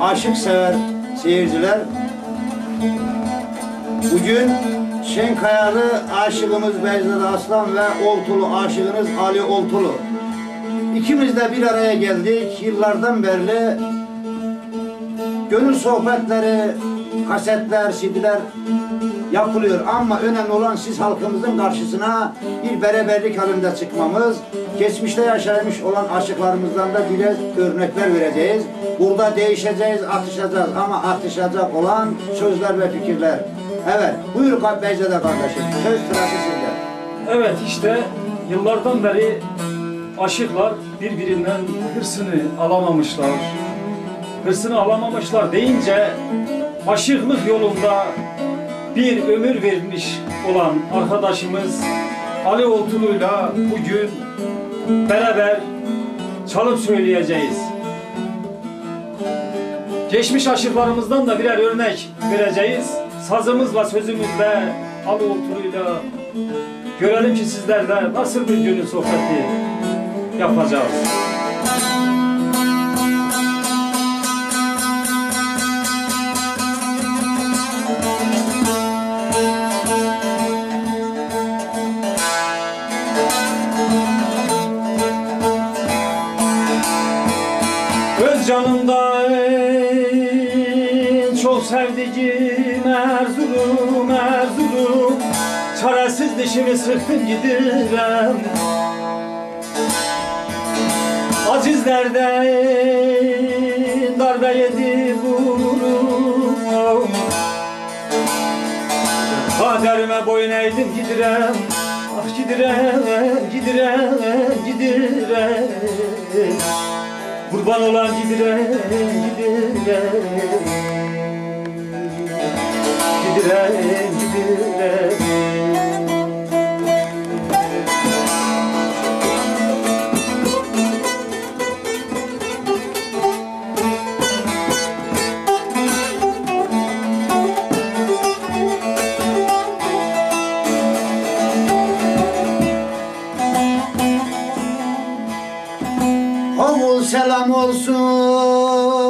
aşık sever seyirciler. Bugün Şenkayalı aşığımız Bezdad Aslan ve Oltulu aşığınız Ali Oltulu. İkimiz de bir araya geldik. Yıllardan beri gönül sohbetleri, kasetler, CD'ler yapılıyor. Ama önemli olan siz halkımızın karşısına bir beraberlik halinde çıkmamız. Geçmişte yaşamış olan aşıklarımızdan da biraz örnekler vereceğiz. Burada değişeceğiz, atışacağız ama atışacak olan sözler ve fikirler. Evet, buyur Beyzade kardeşim. Söz sırası sizde. Evet işte yıllardan beri aşıklar birbirinden hırsını alamamışlar. Hırsını alamamışlar deyince aşıklık yolunda bir ömür vermiş olan arkadaşımız Ali Oltulu'yla bugün beraber çalıp söyleyeceğiz. Geçmiş aşıklarımızdan da birer örnek vereceğiz. Sazımızla sözümüzle Ali Oltulu'yla görelim ki sizlerle nasıl bir gönül sohbeti yapacağız. Öz canımda en çok sevdiğim Erzurum, Erzurum Çaresiz dişimi sıktım gidirem. Acizlerden darbe yedi vururum Kaderime boyun eğdim gidirem. Ah gidirem, gidirem, gidirem Kurban olan gidire, gidire Gidire, gidire olsun.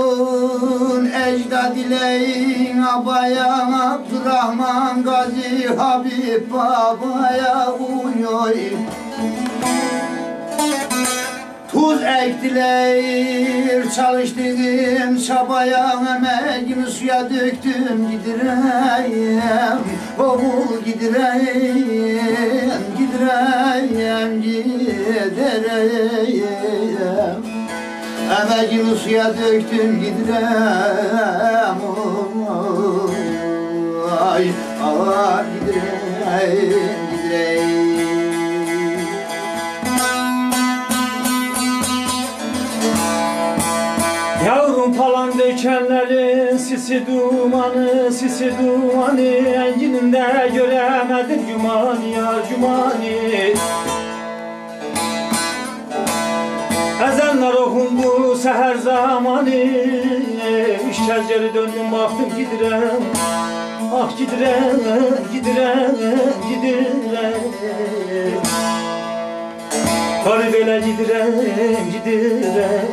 Ecdad dileyin abaya Abdurrahman Gazi Habib babaya uyoy. Tuz ektiler çalıştığım çabaya Emeğimi suya döktüm gidireyim Oğul gidireyim gidireyim gidireyim Emeğimi suya döktüm gidireyim Ay ay gidireyim gidireyim Yavrum falan dökenlerin sisi dumanı, sisi dumanı. Engininde göremedim cumani ya cumani. Ezanlar okundu seher zamanı Üç kez geri döndüm baktım gidirem. Ah gidirem, gidirem, gidirem. Ele gidirem, gidirem Gidirem,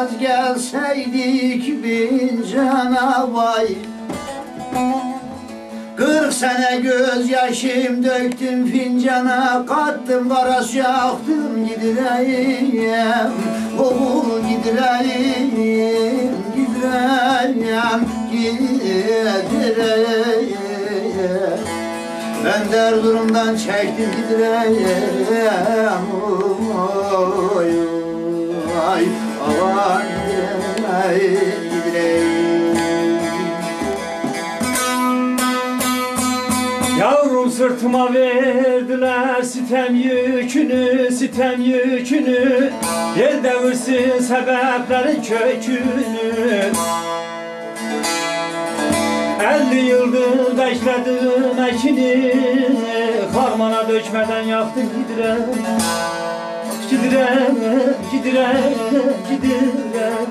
az gelseydik bin cana vay Kırk sene gözyaşım döktüm fincana Kattım karas yaktım gidireyim. Oğul gidireyim Gidireyim Gidireyim. Ben der durumdan çektim gidireyim. Oy Ay Yavrum sırtıma verdiler sitem yükünü, sitem yükünü. Yer devirsin sebeplerin kökünü. Elli yıldır bekledim ekini. Harmana dökmeden yaktım gidirem Gidirem, gidirem, gidirem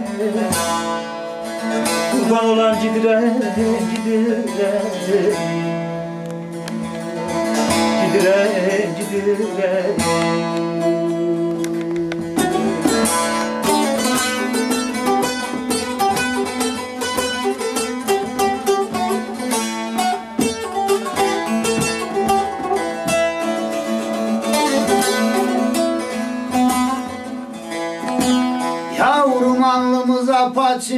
Kurban olan gidirem, gidirem Gidirem, gidirem apaçık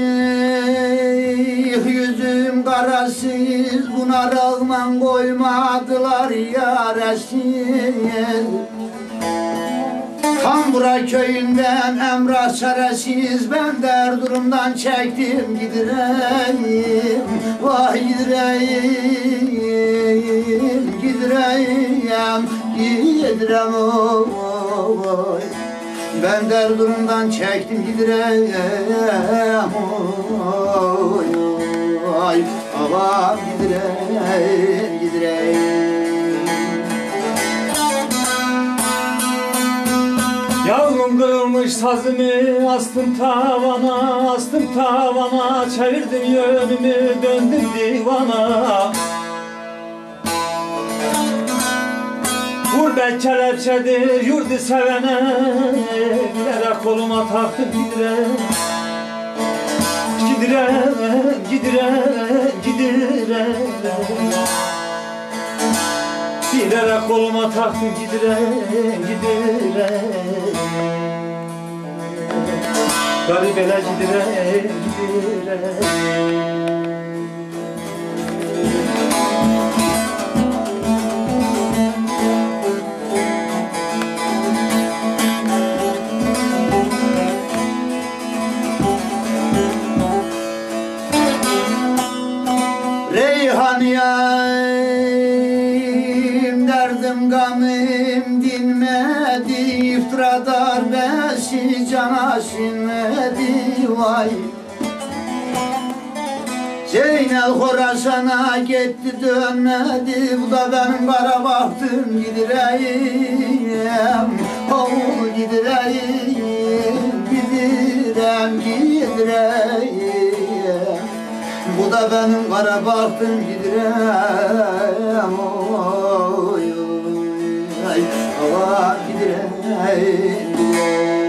Yüzüm karasız Buna rağmen koymadılar yaresin Kambura köyünden emrah çaresiz Ben der durumdan çektim gidireyim. Vah gidireyim Gidireyim Gidirem oy ben der durumdan çektim gidireyim. Oy oy Avam gidireyim gidireyim. Yavrum kırılmış sazımı astım tavana Astım tavana. Çevirdim yönümü döndüm divana Gurbet kelepçedir yurdu sevene. Bilerek koluma taktım gidirem Gidirem, gidirem, gidirem Bilerek koluma taktım gidirem, gidirem Garip ele gidirem, gidirem vay Zeynel Horasan'a gitti dönmedi Bu da benim kara bahtım gidireyim Oh gidireyim Gidirem gidireyim Bu da benim kara bahtım gidirem oy oy gidirem gidirem